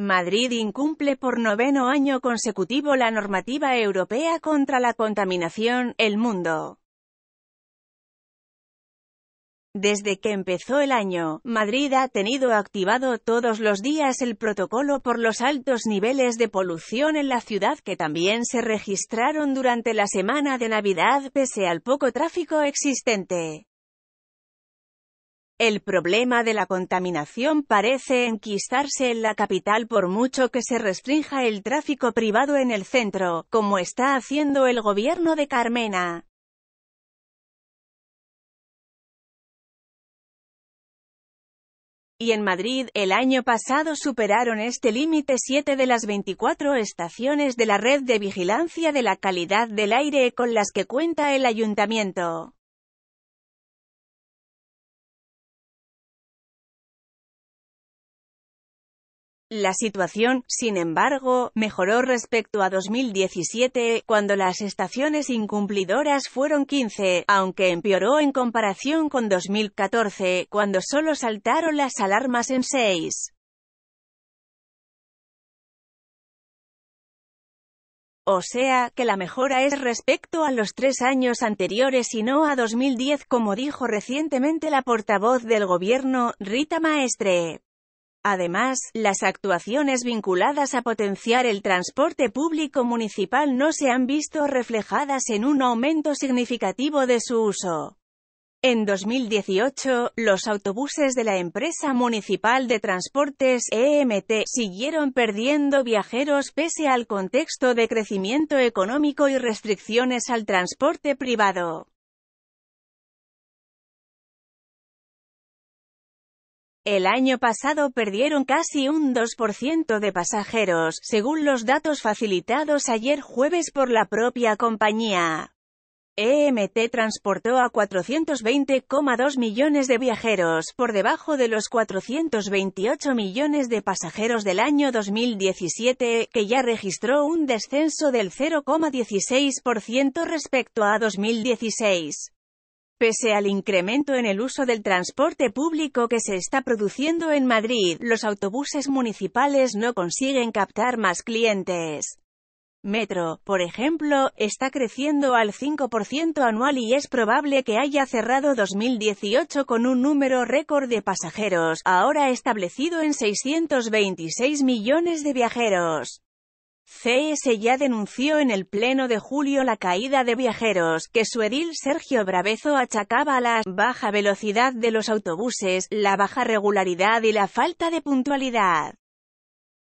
Madrid incumple por noveno año consecutivo la normativa europea contra la contaminación, El Mundo. Desde que empezó el año, Madrid ha tenido activado todos los días el protocolo por los altos niveles de polución en la ciudad que también se registraron durante la semana de Navidad pese al poco tráfico existente. El problema de la contaminación parece enquistarse en la capital por mucho que se restrinja el tráfico privado en el centro, como está haciendo el gobierno de Carmena. Y en Madrid, el año pasado superaron este límite 7 de las 24 estaciones de la red de vigilancia de la calidad del aire con las que cuenta el ayuntamiento. La situación, sin embargo, mejoró respecto a 2017, cuando las estaciones incumplidoras fueron 15, aunque empeoró en comparación con 2014, cuando solo saltaron las alarmas en 6. O sea, que la mejora es respecto a los tres años anteriores y no a 2010 como dijo recientemente la portavoz del gobierno, Rita Maestre. Además, las actuaciones vinculadas a potenciar el transporte público municipal no se han visto reflejadas en un aumento significativo de su uso. En 2018, los autobuses de la empresa municipal de transportes EMT siguieron perdiendo viajeros pese al contexto de crecimiento económico y restricciones al transporte privado. El año pasado perdieron casi un 2% de pasajeros, según los datos facilitados ayer jueves por la propia compañía. EMT transportó a 420,2 millones de viajeros, por debajo de los 428 millones de pasajeros del año 2017, que ya registró un descenso del 0,16% respecto a 2016. Pese al incremento en el uso del transporte público que se está produciendo en Madrid, los autobuses municipales no consiguen captar más clientes. Metro, por ejemplo, está creciendo al 5% anual y es probable que haya cerrado 2018 con un número récord de pasajeros, ahora establecido en 626 millones de viajeros. CS ya denunció en el pleno de julio la caída de viajeros, que su edil Sergio Bravezo achacaba a la baja velocidad de los autobuses, la baja regularidad y la falta de puntualidad.